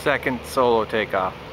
second solo takeoff.